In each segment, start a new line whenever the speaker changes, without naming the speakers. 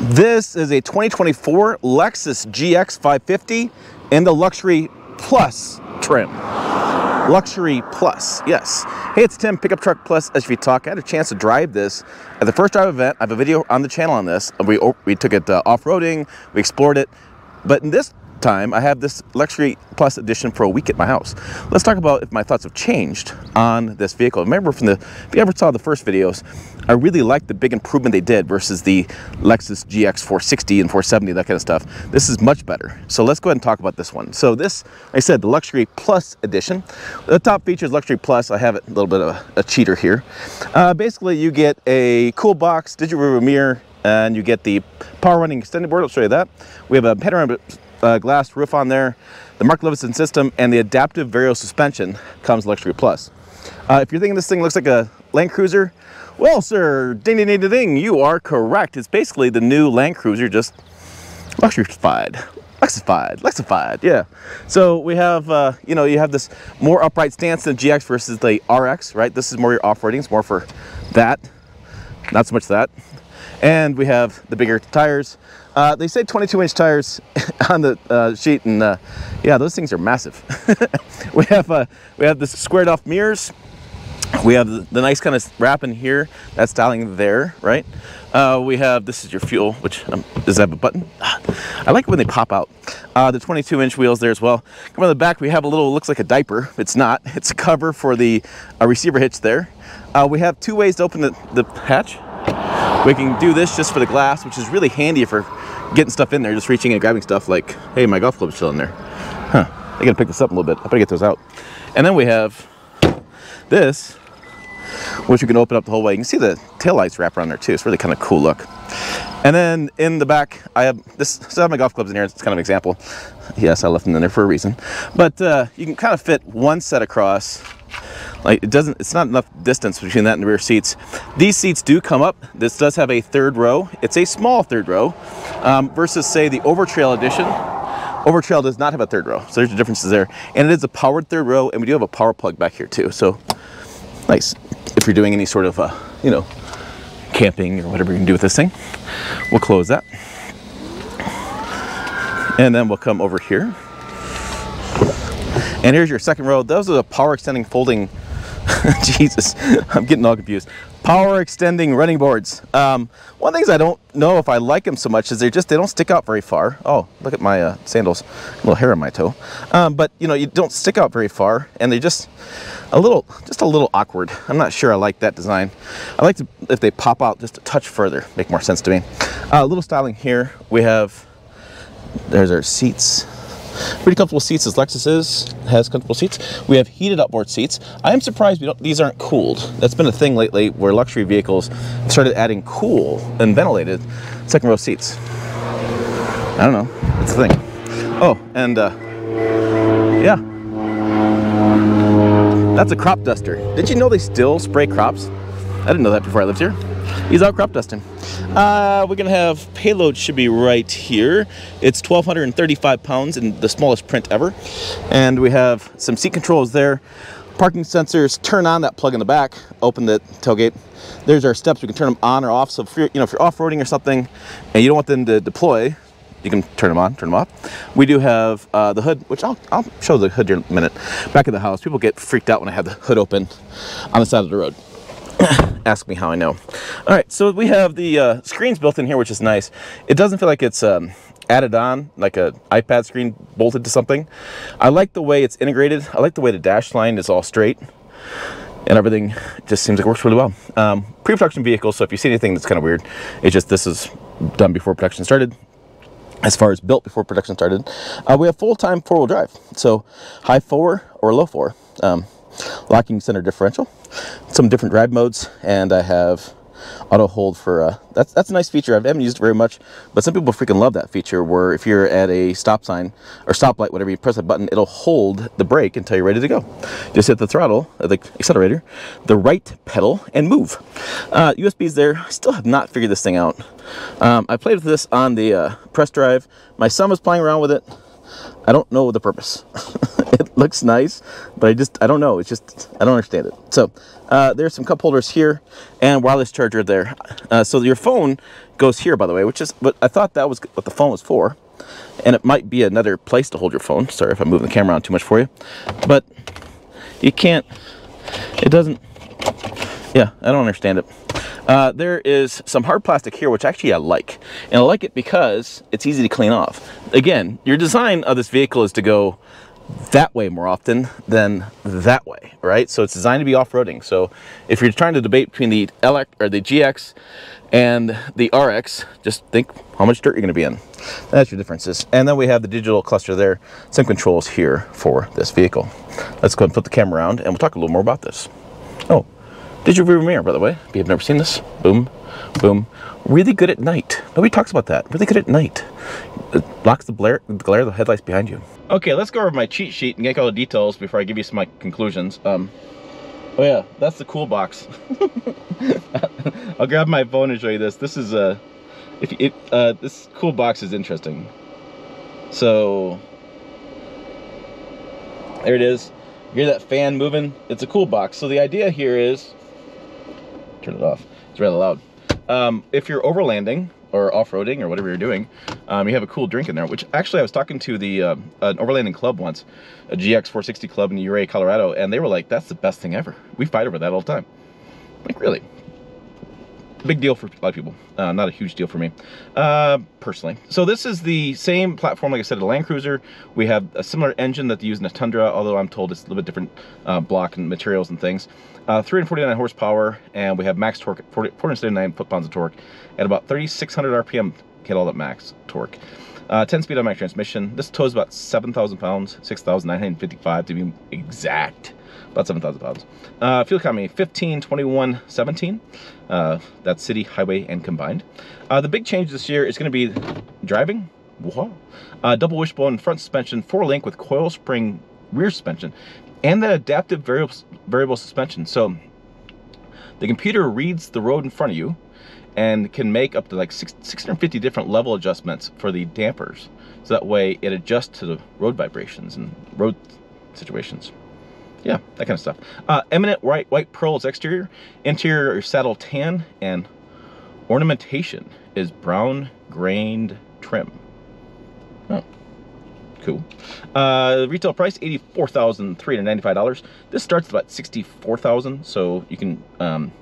This is a 2024 Lexus GX 550 in the Luxury Plus trim. Luxury Plus, yes. Hey, it's Tim, Pickup Truck Plus SUV Talk. I had a chance to drive this at the first drive event. I have a video on the channel on this. We, we took it uh, off-roading, we explored it. But in this time, I have this Luxury Plus edition for a week at my house. Let's talk about if my thoughts have changed on this vehicle. Remember from the, if you ever saw the first videos, I really liked the big improvement they did versus the Lexus GX 460 and 470, that kind of stuff. This is much better. So let's go ahead and talk about this one. So this, like I said, the Luxury Plus edition. The top features Luxury Plus. I have it a little bit of a, a cheater here. Uh, basically, you get a cool box, digital mirror, and you get the power running extended board. I'll show you that. We have a panoramic uh, glass roof on there, the Mark Levinson system, and the adaptive Vario suspension comes Luxury Plus. Uh, if you're thinking this thing looks like a Land Cruiser, well, sir, ding, ding, ding, ding, you are correct. It's basically the new Land Cruiser, just Luxurified. Lexified, Lexified, yeah. So we have, uh, you know, you have this more upright stance than GX versus the RX, right? This is more your off-roading, it's more for that, not so much that. And we have the bigger tires. Uh, they say 22 inch tires on the uh, sheet and uh, yeah, those things are massive. we have uh, we have the squared off mirrors. We have the, nice kind of wrap in here, that styling there, right? Uh, we have, this is your fuel, which um, does that have a button? I like when they pop out. Uh, the 22 inch wheels there as well. Come on the back, we have a little, looks like a diaper. It's not, it's a cover for the receiver hitch there. we have two ways to open the, the hatch. We can do this just for the glass, which is really handy for getting stuff in there, just reaching and grabbing stuff like, hey, my golf club's still in there. Huh, I gotta pick this up a little bit. I better get those out. And then we have this, which you can open up the whole way. You can see the tail lights wrap around there too. It's really kind of cool look. And then in the back, I have this, so I have my golf clubs in here. It's kind of an example. Yes, I left them in there for a reason. But uh, you can kind of fit one set across like it doesn't it's not enough distance between that and the rear seats. These seats do come up. This does have a third row. It's a small third row um, versus say the overtrail edition. Overtrail does not have a third row so there's the differences there. And it is a powered third row and we do have a power plug back here too. So nice if you're doing any sort of uh, you know camping or whatever you can do with this thing. We'll close that. And then we'll come over here. And here's your second row. Those are the power extending folding Jesus, I'm getting all confused. Power extending running boards. Um, one of the things I don't know if I like them so much is they just, they don't stick out very far. Oh, look at my uh, sandals, a little hair on my toe. Um, but you know, you don't stick out very far and they're just a little, just a little awkward. I'm not sure I like that design. I like to, if they pop out just a touch further, make more sense to me. A uh, little styling here. We have, there's our seats. Pretty comfortable seats as Lexus is, has comfortable seats. We have heated outboard seats. I am surprised these aren't cooled. That's been a thing lately where luxury vehicles started adding cool and ventilated second row seats. I don't know, it's a thing. Oh, and uh, yeah. That's a crop duster. Did you know they still spray crops? I didn't know that before I lived here. He's out crop dusting. Uh, we're gonna have payload should be right here. It's 1,235 pounds in the smallest print ever. And we have some seat controls there. Parking sensors, turn on that plug in the back, open the tailgate. There's our steps, we can turn them on or off. So if you're, you know, if you're off-roading or something and you don't want them to deploy, you can turn them on, turn them off. We do have uh, the hood, which I'll, I'll show the hood in a minute. Back of the house, people get freaked out when I have the hood open on the side of the road. Ask me how I know. All right, so we have the uh, screens built in here, which is nice. It doesn't feel like it's um, added on, like a iPad screen bolted to something. I like the way it's integrated. I like the way the dash line is all straight and everything just seems like it works really well. Um, Pre-production vehicle, so if you see anything that's kind of weird, it's just this is done before production started as far as built before production started. Uh, we have full-time four-wheel drive, so high four or low four. Um, locking center differential, some different drive modes, and I have auto hold for uh, that's that's a nice feature. I haven't used it very much but some people freaking love that feature where if you're at a stop sign or stoplight whatever you press that button it'll hold the brake until you're ready to go. Just hit the throttle uh, the accelerator the right pedal and move. Uh, USB's there I still have not figured this thing out. Um, I played with this on the uh, press drive. My son was playing around with it. I don't know the purpose it looks nice, but I just, I don't know. It's just, I don't understand it. So uh, there's some cup holders here and wireless charger there. Uh, so your phone goes here, by the way, which is, but I thought that was what the phone was for. And it might be another place to hold your phone. Sorry if I'm moving the camera around too much for you. But you can't, it doesn't, yeah, I don't understand it. Uh, there is some hard plastic here, which actually I like. And I like it because it's easy to clean off. Again, your design of this vehicle is to go that way more often than that way, right? So it's designed to be off-roading. So if you're trying to debate between the LX or the GX and the RX, just think how much dirt you're going to be in. That's your differences. And then we have the digital cluster there, some controls here for this vehicle. Let's go ahead and flip the camera around and we'll talk a little more about this. Oh, Digital rear mirror, by the way. If you've never seen this, boom, boom. Really good at night. Nobody talks about that. Really good at night. It blocks the glare, the glare of the headlights behind you. Okay, let's go over my cheat sheet and get all the details before I give you some my conclusions. Um, oh yeah, that's the cool box. I'll grab my phone and show you this. This is a, uh, if it, uh, this cool box is interesting. So, there it is. You hear that fan moving? It's a cool box. So the idea here is turn it off. It's really loud. Um, if you're overlanding or off-roading or whatever you're doing, um, you have a cool drink in there, which actually I was talking to the uh, an overlanding club once, a GX 460 club in Ouray, Colorado, and they were like, that's the best thing ever. We fight over that all the time. Like, really? Big deal for a lot of people. Uh, not a huge deal for me, uh, personally. So this is the same platform, like I said, a Land Cruiser. We have a similar engine that they use in a Tundra, although I'm told it's a little bit different uh, block and materials and things. Uh, 349 horsepower, and we have max torque, 40, 479 foot-pounds of torque, at about 3,600 RPM, get all that max torque. 10-speed uh, automatic transmission. This tows about 7,000 pounds, 6,955 to be exact about 7,000 pounds. Uh, fuel economy, 15, 21, 17. Uh, that's city, highway, and combined. Uh, the big change this year is going to be driving. Uh, double wishbone front suspension, four link with coil spring rear suspension, and that adaptive variable, variable suspension. So the computer reads the road in front of you and can make up to like 650 different level adjustments for the dampers. So that way it adjusts to the road vibrations and road situations yeah, that kind of stuff. Uh, eminent white, white pearls exterior, interior saddle tan, and ornamentation is brown grained trim. Oh, cool. Uh, retail price $84,395. This starts about 64000 so you can, um,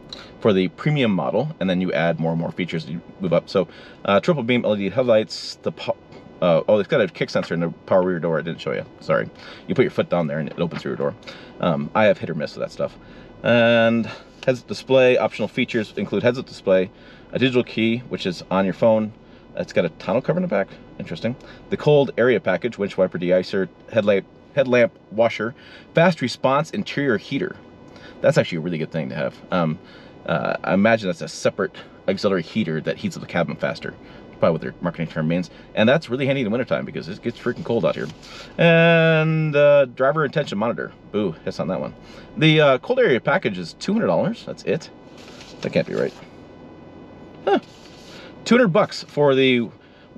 for the premium model, and then you add more and more features you move up. So, uh, triple beam LED headlights, the uh, oh, it's got a kick sensor in the power rear door. I didn't show you. Sorry. You put your foot down there and it opens rear door. Um, I have hit or miss with that stuff. And heads-up display, optional features include heads-up display, a digital key, which is on your phone. It's got a tonneau cover in the back. Interesting. The cold area package, winch wiper deicer, headlamp, headlamp washer, fast response interior heater. That's actually a really good thing to have. Um, uh, I imagine that's a separate auxiliary heater that heats up the cabin faster probably what their marketing term means. And that's really handy in the wintertime because it gets freaking cold out here. And uh, driver attention monitor. Boo, that's on that one. The uh, cold area package is $200. That's it. That can't be right. Huh. 200 bucks for the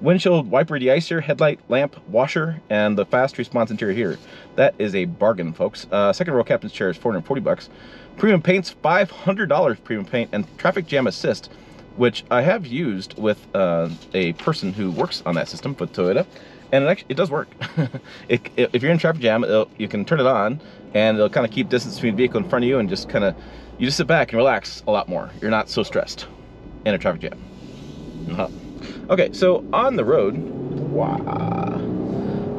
windshield wiper deicer, headlight lamp washer, and the fast response interior here. That is a bargain, folks. Uh, second row captain's chair is 440 bucks. Premium paint's $500 premium paint, and traffic jam assist which I have used with uh, a person who works on that system for Toyota, and it actually it does work. it, it, if you're in traffic jam, you can turn it on, and it'll kind of keep distance between the vehicle in front of you, and just kind of you just sit back and relax a lot more. You're not so stressed in a traffic jam. Uh -huh. Okay, so on the road, wow,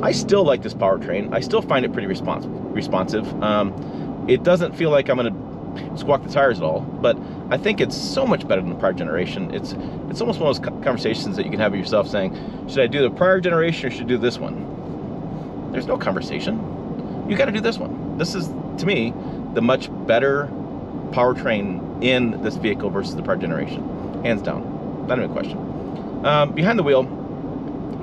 I still like this powertrain. I still find it pretty responsive. Responsive. Um, it doesn't feel like I'm gonna squawk the tires at all, but I think it's so much better than the prior generation. It's it's almost one of those conversations that you can have with yourself saying, should I do the prior generation or should I do this one? There's no conversation. You got to do this one. This is, to me, the much better powertrain in this vehicle versus the prior generation. Hands down. Not even a question. Um, behind the wheel,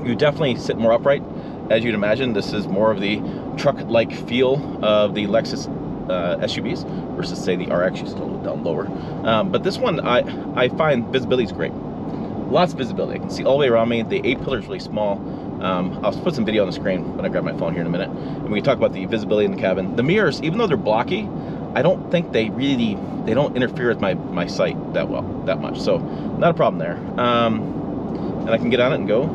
you definitely sit more upright. As you'd imagine, this is more of the truck-like feel of the Lexus uh, SUVs versus say the RX, you still down lower. Um, but this one, I, I find visibility is great. Lots of visibility. I can see all the way around me. The A pillar is really small. Um, I'll put some video on the screen when I grab my phone here in a minute. And we can talk about the visibility in the cabin. The mirrors, even though they're blocky, I don't think they really, they don't interfere with my, my sight that well, that much. So not a problem there. Um, and I can get on it and go.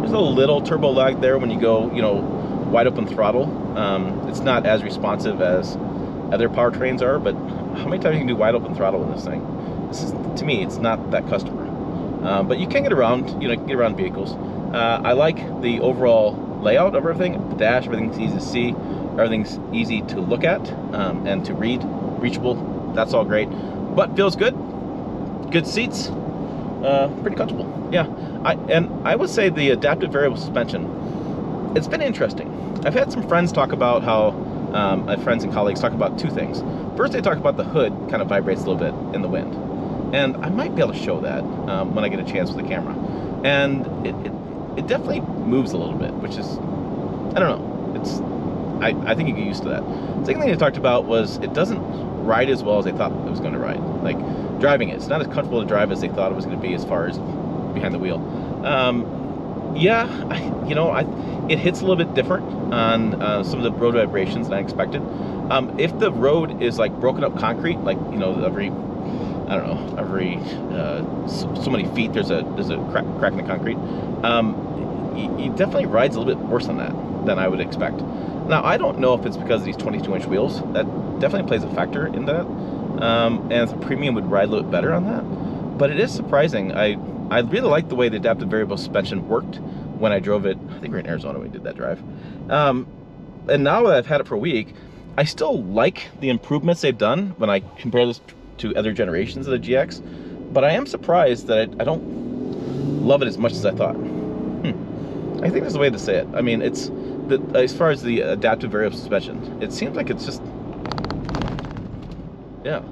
There's a little turbo lag there when you go, you know, wide open throttle. Um, it's not as responsive as other powertrains are, but how many times you can do wide open throttle in this thing? This is, to me, it's not that customer. Um, but you can get around, you know, get around vehicles. Uh, I like the overall layout of everything. The dash, everything's easy to see, everything's easy to look at um, and to read, reachable. That's all great, but feels good. Good seats, uh, pretty comfortable. Yeah, I and I would say the adaptive variable suspension. It's been interesting. I've had some friends talk about how um, my friends and colleagues talk about two things. First, they talk about the hood kind of vibrates a little bit in the wind, and I might be able to show that um, when I get a chance with the camera. And it, it, it definitely moves a little bit, which is I don't know. It's I, I think you get used to that. Second thing they talked about was it doesn't ride as well as they thought it was going to ride. Like driving it, it's not as comfortable to drive as they thought it was going to be as far as behind the wheel. Um, yeah, I, you know, I it hits a little bit different on uh, some of the road vibrations than I expected. Um, if the road is like broken up concrete, like you know every I don't know every uh, so, so, many feet there's a there's a crack, crack in the concrete. Um, he definitely rides a little bit worse than that than I would expect. Now I don't know if it's because of these 22 inch wheels. That definitely plays a factor in that. Um, and the premium would ride a little bit better on that. But it is surprising. I I really like the way the adaptive variable suspension worked when I drove it. I think we are in Arizona when we did that drive. Um, and now that I've had it for a week, I still like the improvements they've done when I compare this to other generations of the GX. But I am surprised that I, I don't love it as much as I thought. Hmm. I think there's a way to say it. I mean, it's the, as far as the adaptive variable suspension, it seems like it's just, yeah,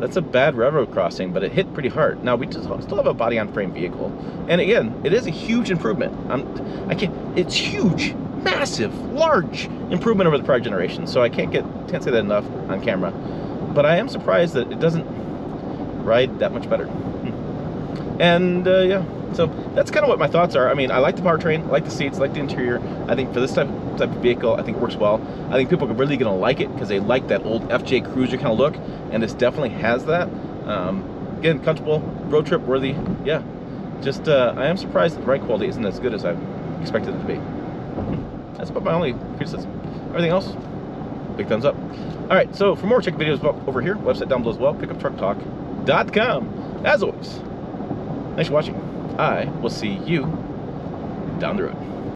that's a bad railroad crossing, but it hit pretty hard. Now we still have a body on frame vehicle, and again, it is a huge improvement. I'm, I can't. It's huge, massive, large improvement over the prior generation. So I can't get can't say that enough on camera. But I am surprised that it doesn't ride that much better. Hmm. And uh, yeah, so that's kind of what my thoughts are. I mean, I like the powertrain, I like the seats, I like the interior. I think for this type type of vehicle, I think it works well. I think people are really going to like it because they like that old FJ Cruiser kind of look, and this definitely has that. Um, again, comfortable, road trip worthy. Yeah, just uh, I am surprised that the ride quality isn't as good as I expected it to be. That's about my only criticism. Everything else, big thumbs up. All right, so for more check videos over here, website down below as well, pickuptrucktalk.com. As always, thanks for watching. I will see you down the road.